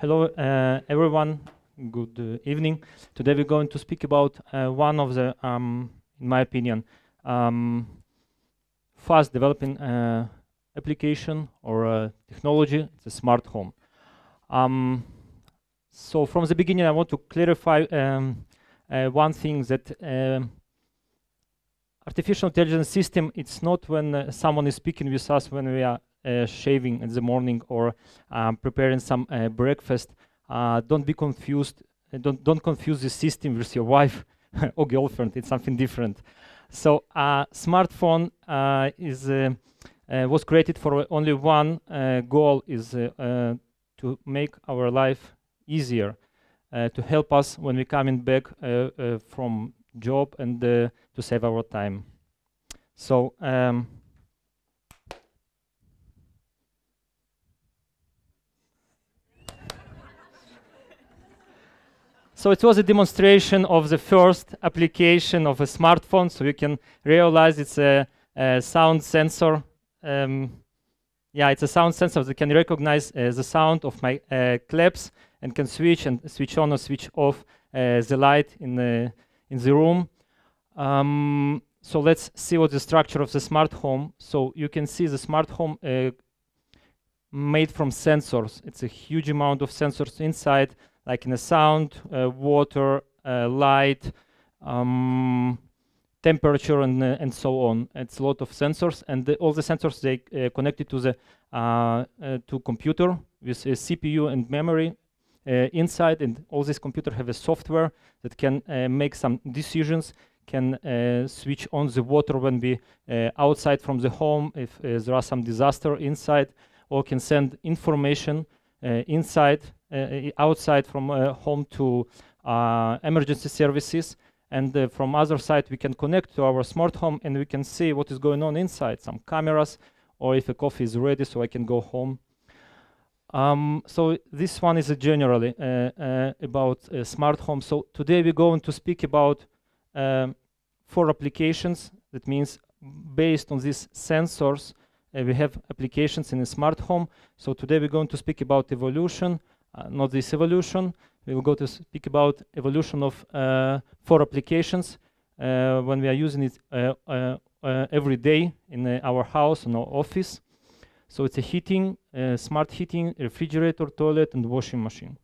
hello, uh, everyone. Good uh, evening. Today we're going to speak about uh, one of the, um, in my opinion, um, fast developing uh, application or uh, technology. It's a smart home. Um, so from the beginning, I want to clarify um, uh, one thing that um, artificial intelligence system. It's not when uh, someone is speaking with us when we are uh, shaving in the morning or um, preparing some uh, breakfast, uh, don't be confused. Uh, don't don't confuse the system with your wife or girlfriend. It's something different. So uh, smartphone is was created for only one goal: is to make our life easier, to help us when we're coming back from job and to save our time. So. Um, So it was a demonstration of the first application of a smartphone. So you can realize it's a, a sound sensor. Um, yeah, it's a sound sensor that can recognize uh, the sound of my uh, claps and can switch and switch on or switch off uh, the light in the in the room. Um, so let's see what the structure of the smart home. So you can see the smart home uh, made from sensors. It's a huge amount of sensors inside like in the sound, uh, water, uh, light, um, temperature, and uh, and so on. It's a lot of sensors, and the, all the sensors they connected to the to computer with a CPU and memory inside, and all these computers have a software that can make some decisions can uh, switch on the water when we uh, outside from the home if uh, there are some disaster inside or can send information inside uh, outside from uh, home to uh, emergency services. And uh, from other side we can connect to our smart home and we can see what is going on inside some cameras or if a coffee is ready so I can go home um, so this one is generally uh, uh, about smart home so today we're going to speak about um, four applications that means based on these sensors we have applications in a smart home so today we're going to speak about evolution uh, not this evolution. We will go to speak about evolution of uh, four applications uh, when we are using it every day in our house, in our office. So it's a heating, smart heating, refrigerator, toilet, and washing machine.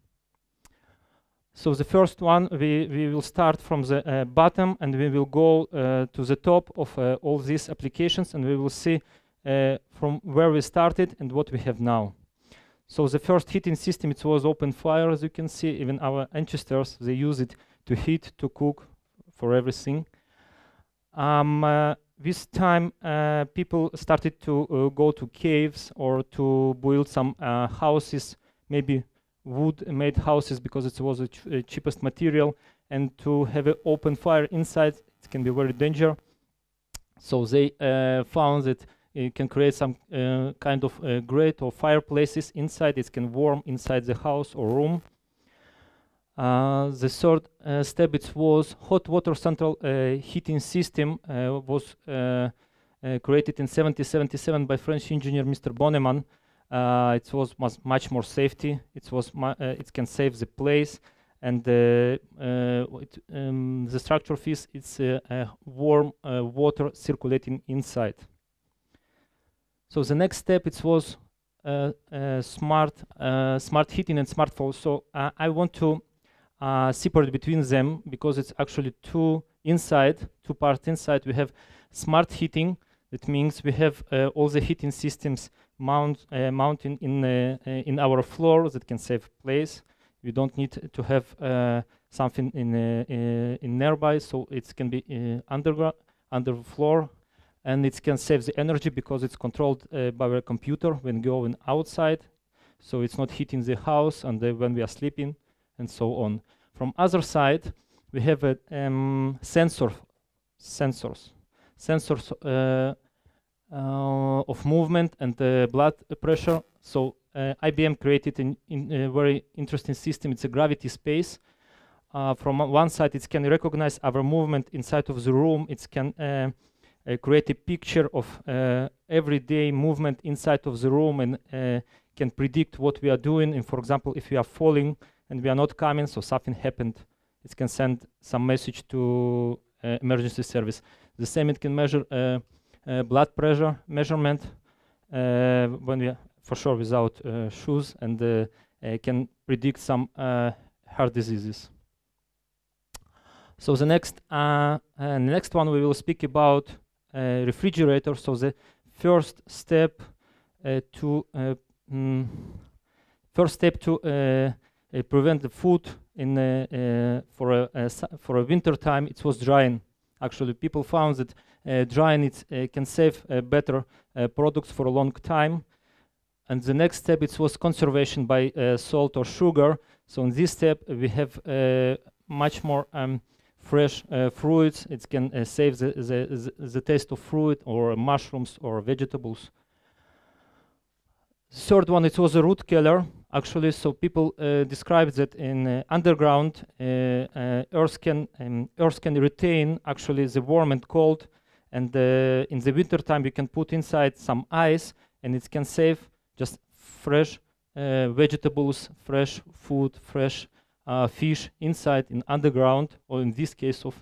So the first one, we, we will start from the uh, bottom and we will go uh, to the top of uh, all these applications and we will see from where we started and what we have now. So the first heating system, it was open fire, as you can see. Even our ancestors, they use it to heat, to cook, for everything. Um, this time, uh, people started to uh, go to caves or to build some uh, houses, maybe wood-made houses because it was the ch uh, cheapest material, and to have an open fire inside, it can be very dangerous. So they uh, found that it can create some uh, kind of grate or fireplaces inside. It can warm inside the house or room. Uh, the third uh, step it was hot water central uh, heating system uh, was created in 1777 by French engineer Mr. Bonnemain. it was much more safety. It was it can save the place and it, um, the structure this it's warm water circulating inside. So the next step it was uh, uh, smart uh, smart heating and smart fall. So I want to Uh, separate between them because it's actually two inside, two parts inside. We have smart heating. That means we have uh, all the heating systems mount uh, mounting in in our floor that can save place. We don't need to have something in in nearby, so it can be underground under the floor and it can save the energy because it's controlled uh, by a computer when going outside so it's not heating the house and when we are sleeping and so on. From other side we have a um, sensor sensors. Sensors uh, uh, of movement and blood pressure. So uh, IBM created in, a very interesting system. It's a gravity space. Uh, from one side it can recognize our movement inside of the room. It can uh, uh, create a picture of uh, everyday movement inside of the room and uh, can predict what we are doing. And for example, if we are falling and we are not coming, so something happened, it can send some message to uh, emergency service. The same, it can measure uh, uh, blood pressure measurement when we for sure without shoes and can predict some heart diseases. So the next, uh, uh, next one we will speak about uh, refrigerator. So the first step to mm, first step to prevent the food in for a, for a winter time. It was drying. Actually, people found that uh, drying it uh, can save uh, better products for a long time. And the next step it was conservation by salt or sugar. So in this step we have much more um, fresh uh, fruits. It can uh, save the, the, the, the, taste of fruit or mushrooms or vegetables. Third one, it was a root cellar, actually. So people uh, that in uh, underground, uh, uh, earth can um, earth can retain actually the warm and cold, and in the winter time you can put inside some ice, and it can save just fresh vegetables, fresh food, fresh uh, fish inside in underground, or in this case of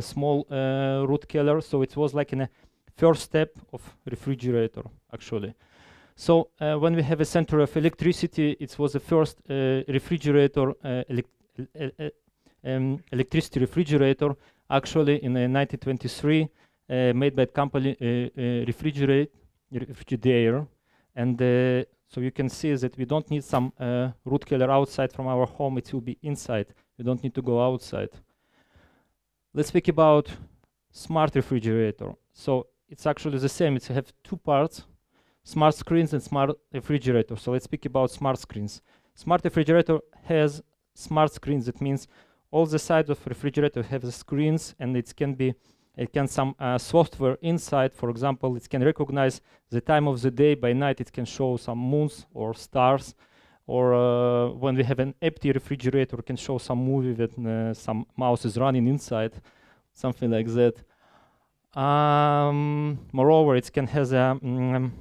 small uh, root cellar. So it was like a first step of refrigerator, actually. So uh, when we have a center of electricity, it was the first uh, refrigerator, uh, elec um, electricity refrigerator, actually in 1923, made by the company Refrigerate, Refrigerator, and so you can see that we don't need some uh, root cellar outside from our home, it will be inside. We don't need to go outside. Let's speak about smart refrigerator. So it's actually the same, it have two parts, smart screens and smart refrigerator. So let's speak about smart screens. Smart refrigerator has smart screens, that means all the sides of refrigerator have the screens and it can be it can some uh, software inside, for example, it can recognize the time of the day. By night, it can show some moons or stars. Or uh, when we have an empty refrigerator, it can show some movie that uh, some mouse is running inside, something like that. Um, moreover, it can have a um,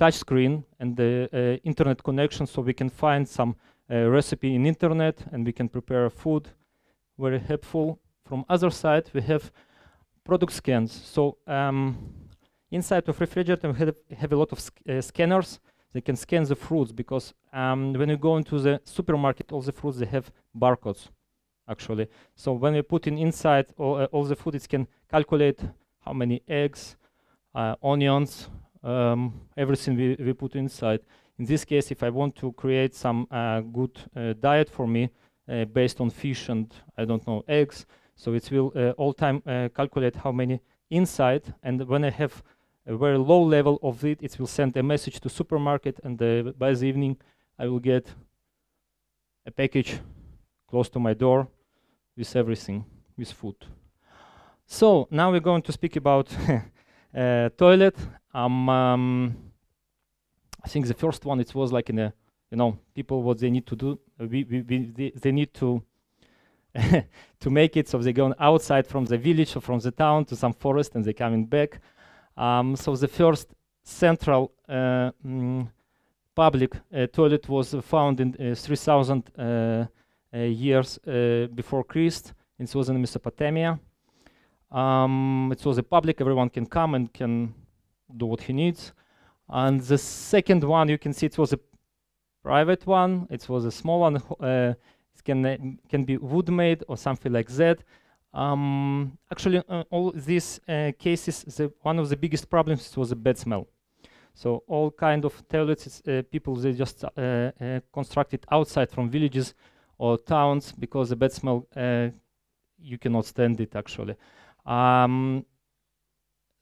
touch screen and the uh, internet connection, so we can find some uh, recipe in internet and we can prepare food. Very helpful. From other side, we have product scans. So um, inside of refrigerator, we have, have a lot of sc uh, scanners. They can scan the fruits because um, when you go into the supermarket, all the fruits they have barcodes, actually. So when you put in inside all, uh, all the food, it can calculate how many eggs, uh, onions, um, everything we, we put inside. In this case, if I want to create some uh, good uh, diet for me uh, based on fish and I don't know eggs, so it will uh, all time uh, calculate how many inside, and when I have a very low level of it, it will send a message to supermarket, and uh, by the evening, I will get a package close to my door with everything, with food. So now we're going to speak about uh, toilet. Um, um, I think the first one it was like in a, you know, people what they need to do. Uh, we, we, we they, they, need to to make it so they go outside from the village or from the town to some forest and they're coming back. Um, so the first central uh, mm, public uh, toilet was found in uh, 3000 uh, years before Christ. It was in Mesopotamia. Um, it was a public, everyone can come and can do what he needs. And the second one, you can see it was a private one. It was a small one it can, uh, can be wood made or something like that. Um, actually, uh, all these uh, cases, the, one of the biggest problems was a bad smell. So all kind of toilets, uh, people they just uh, uh, constructed outside from villages or towns because the bad smell you cannot stand it actually. Um,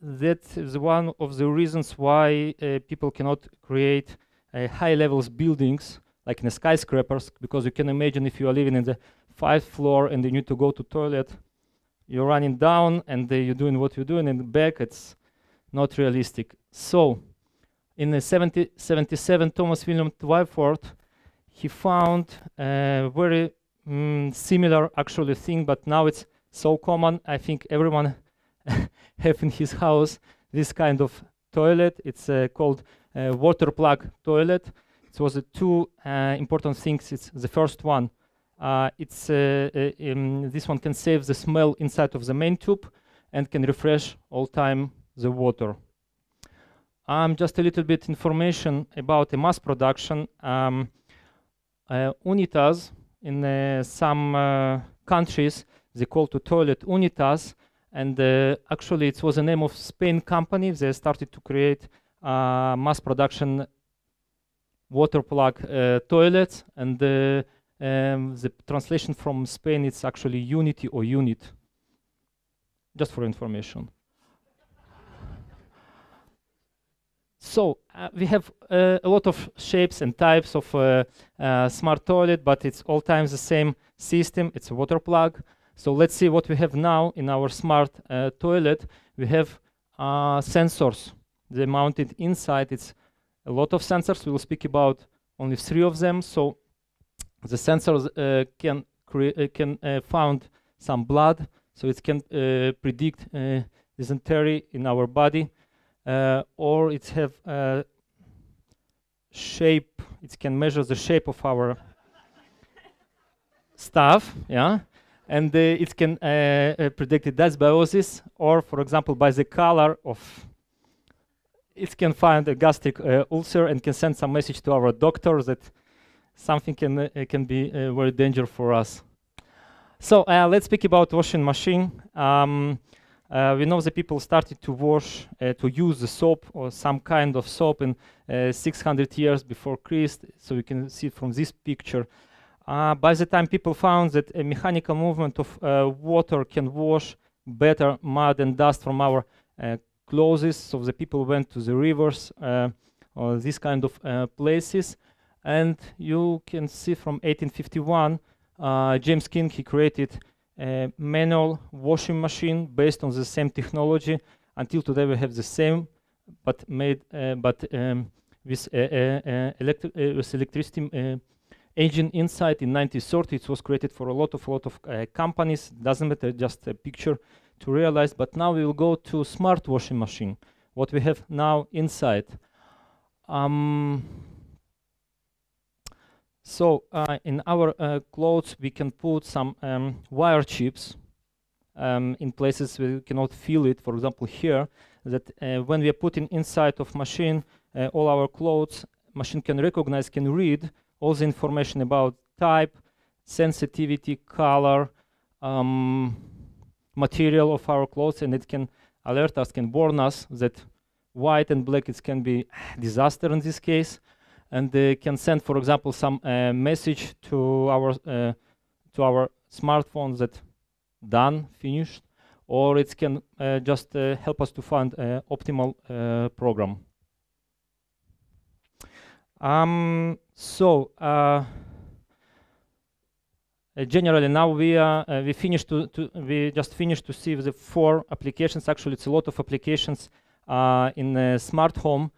that is one of the reasons why people cannot create high levels buildings like in the skyscrapers, because you can imagine if you are living in the fifth floor and you need to go to toilet, you're running down and uh, you're doing what you're doing and back, it's not realistic. So in the 70, 77, Thomas William Twyford, he found a very mm, similar actually thing, but now it's so common. I think everyone have in his house this kind of toilet. It's uh, called uh, water plug toilet. It was two uh, important things. It's the first one. Uh, it's um, this one can save the smell inside of the main tube and can refresh all time the water. Um, just a little bit information about the mass production. Um, uh, Unitas in uh, some uh, countries they call to toilet Unitas, and uh, actually it was the name of Spain company. They started to create uh, mass production water plug uh, toilets, and um, the translation from Spain it's actually unity or unit. Just for information. So uh, we have uh, a lot of shapes and types of uh smart toilet, but it's all times the same system. It's a water plug. So let's see what we have now in our smart uh, toilet. We have uh, sensors. They mounted inside. It's a lot of sensors. We will speak about only three of them. So the sensors can can found some blood, so it can predict dysentery in our body uh, or it have shape it can measure the shape of our stuff yeah and uh, it can uh, uh predict it dysbiosis or for example by the color of it can find a gastric uh, ulcer and can send some message to our doctor that something can uh, can be very dangerous for us so let's speak about washing machine um, uh, we know that people started to wash, uh, to use the soap or some kind of soap in uh, 600 years before Christ. So you can see from this picture. Uh, by the time people found that a mechanical movement of uh, water can wash better mud and dust from our uh, clothes, so the people went to the rivers or these kind of places. And you can see from 1851, James King, he created a manual washing machine based on the same technology. Until today, we have the same, but made uh, but um, with, uh, uh, electri with electricity engine inside in 1930. It was created for a lot of lot of companies. Doesn't matter, just a picture to realize. But now we will go to smart washing machine. What we have now inside. Um, so uh, in our uh, clothes, we can put some um, wire chips um, in places where we cannot feel it. For example, here, that uh, when we are putting inside of machine uh, all our clothes, machine can recognize, can read all the information about type, sensitivity, color, um, material of our clothes, and it can alert us, can warn us that white and black it can be disaster in this case and they can send, for example, some uh, message to our uh, to our smartphones that done, finished, or it can uh, just uh, help us to find optimal uh, program. Um, so uh, generally now we uh, we finished to, to, we just finished to see the four applications. Actually it's a lot of applications uh, in a smart home.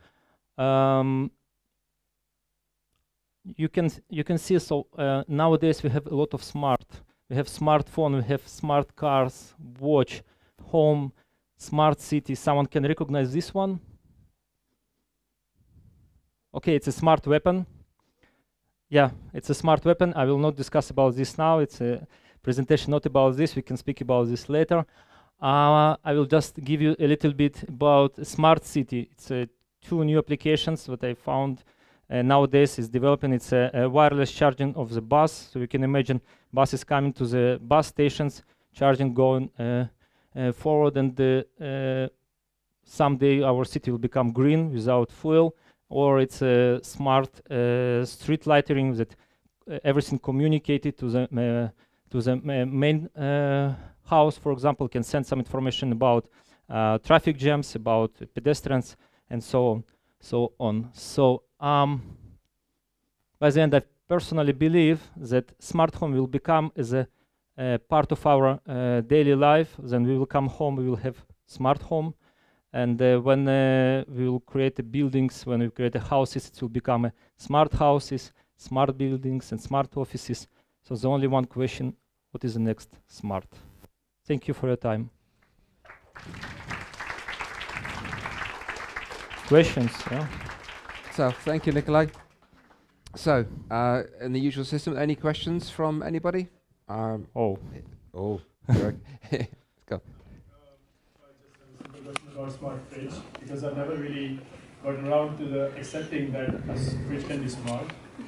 Um, you can you can see so uh, nowadays we have a lot of smart we have smartphone we have smart cars watch home smart city. Someone can recognize this one okay it's a smart weapon. Yeah it's a smart weapon. I will not discuss about this now. It's a presentation not about this. We can speak about this later. Uh, i will just give you a little bit about smart city. It's uh, two new applications that i found uh, nowadays is developing. It's a, a, wireless charging of the bus. So you can imagine buses coming to the bus stations charging going uh, uh, forward. And uh, someday our city will become green without fuel or it's a smart uh, street lighting that uh, everything communicated to the to the main house for example can send some information about traffic jams about pedestrians and so on so on so um, by the end, I personally believe that smart home will become as a, a part of our uh, daily life. Then we will come home, we will have smart home. And uh, when uh, we will create the buildings, when we create the houses, it will become smart houses, smart buildings, and smart offices. So the only one question, what is the next smart? Thank you for your time. questions. Yeah. So thank you, Nikolay. So, uh, in the usual system, any questions from anybody? Um, Oh, oh, question about smart fridge because I've never really gotten around to the accepting that a fridge can be smart.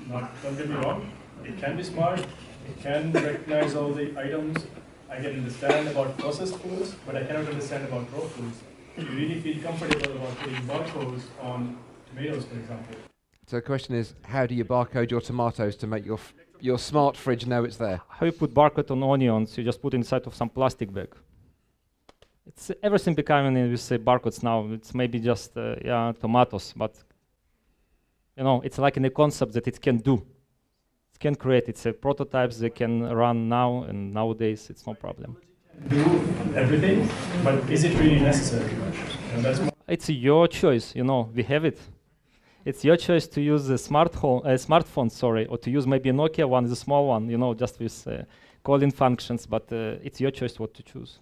Not don't get me wrong, it can be smart. It can recognize all the items. I can understand about processed foods, but I cannot understand about raw foods. You really feel comfortable about putting barcodes on tomatoes, for example. so the question is, how do you barcode your tomatoes to make your f- your smart fridge know it's there? how you put barcode on onions? You just put inside of some plastic bag. It's everything becoming with uh, barcodes now. It's maybe just uh, yeah tomatoes, but you know it's like in the concept that it can do. It can create. It's a prototypes they can run now and nowadays it's no problem. Do everything, but is it really necessary? It's your choice. You know we have it. It's your choice to use a smart home, uh, smartphone, sorry, or to use maybe a Nokia one, the small one, you know, just with uh, calling functions. But uh, it's your choice what to choose.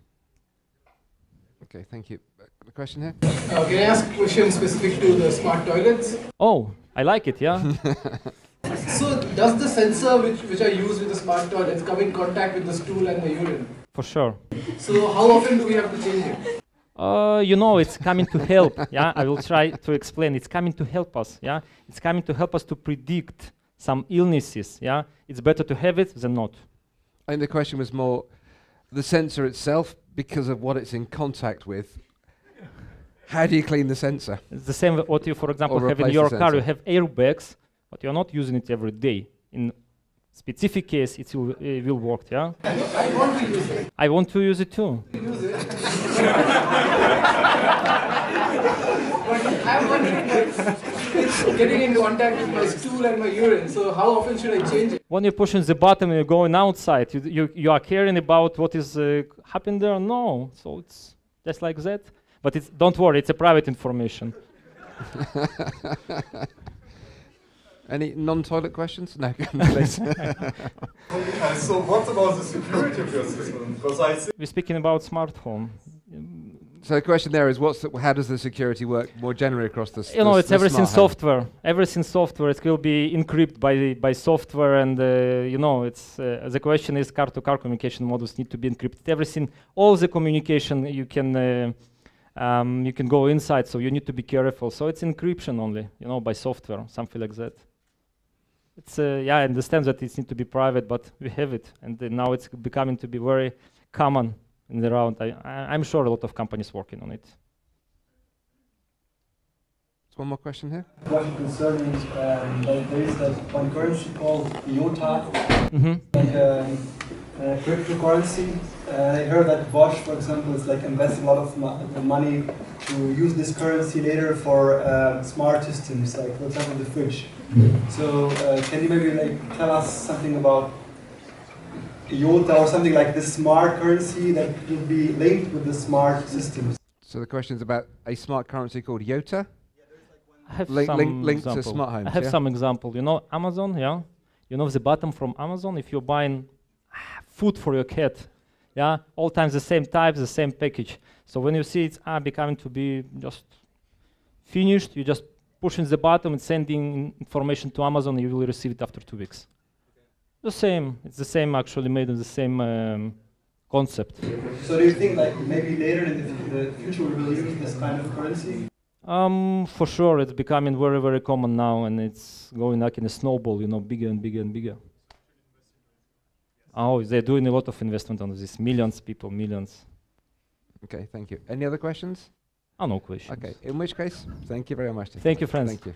Okay, thank you. Uh, the question here? Uh, can I ask a question specific to the smart toilets? Oh, I like it. Yeah. So, does the sensor which, which are used with the smart toilets come in contact with the stool and the urine? For sure. So, how often do we have to change it? Uh, you know, it's coming to help. Yeah, I will try to explain. It's coming to help us. Yeah, it's coming to help us to predict some illnesses. Yeah, it's better to have it than not. I think the question was more the sensor itself because of what it's in contact with. How do you clean the sensor? It's the same with what you, for example, have in your the car. You have airbags, but you're not using it every day. In specific case, it will, uh, will work. Yeah, I want to use it. I want to use it too. Use it. but I'm wondering, like, it's getting in contact with my stool and my urine. So, how often should I change it? When you're pushing the button and you're going outside, you, you, you are caring about what is uh, happening there? No. So it's just like that. But it's, don't worry, it's a private information. Any non-toilet questions? No, please. Uh, so what about the security of your system? Because I think We're speaking about smart home. So the question there is, what's the, how does the security work more generally across the? You know, it's everything software. Everything software. It will be encrypted by by software, and uh, you know, it's uh, the question is car-to-car communication modules need to be encrypted. Everything, all the communication you can uh, um, you can go inside, so you need to be careful. So it's encryption only, you know, by software, something like that. It's uh, yeah, I understand that it needs to be private, but we have it, and uh, now it's becoming to be very common in the round. I, I, I'm sure a lot of companies working on it. One more question here. question concerning um, that there is that one currency called IOTA, hmm like um, uh, cryptocurrency. Uh, I heard that Bosch, for example, is like investing a lot of mo- money to use this currency later for uh, smart systems, like for example the fridge. So uh, can you maybe like tell us something about IOTA or something like this smart currency that will be linked with the smart systems? So the question is about a smart currency called IOTA. I have Link- some link- linked to example. smart homes, I have yeah? some example. You know Amazon, yeah. You know the bottom from Amazon. If you're buying ah, food for your cat, yeah, all times the same type, the same package. So when you see it's ah, becoming to be just finished, you just pushing the button and sending information to Amazon. And you will receive it after two weeks. The same. It's the same actually made of the same um, concept. So do you think like maybe later in the, the future we will use this kind of currency? Um, for sure, it's becoming very, very common now, and it's going like in a snowball, you know, bigger and bigger and bigger. Oh, they're doing a lot of investment on this. Millions people, millions. Okay, thank you. Any other questions? Oh, no questions. Okay, in which case, thank you very much. Thank you, friends. Thank you.